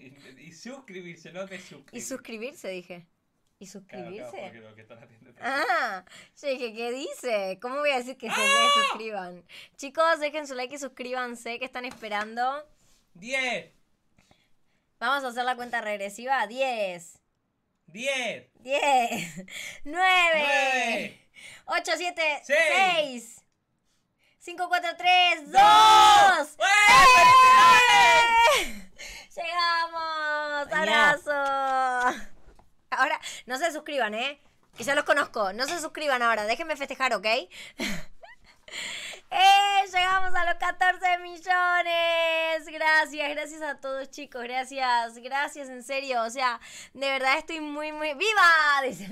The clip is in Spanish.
Y suscribirse, no te suscribir. Y suscribirse, dije. ¿Y suscribirse? claro, porque lo que están haciendo es- Ah, yo dije, ¿qué dice? ¿Cómo voy a decir que se se suscriban? Chicos, dejen su like y suscríbanse, que están esperando. 10, Vamos a hacer la cuenta regresiva. 10, 10, 10, 9, 9, 8, 7, Seis. 6, 5, 4, 3, 2. ¡Dos! ¡Eh! ¡Llegamos! Añá. ¡Abrazo! Ahora, no se suscriban, ¿eh? Que ya los conozco. No se suscriban ahora. Déjenme festejar, ¿ok? ¡Eh! Llegamos a los 14 millones. Gracias, gracias a todos, chicos. Gracias, gracias, en serio. O sea, de verdad estoy muy, muy. ¡Viva! Dice.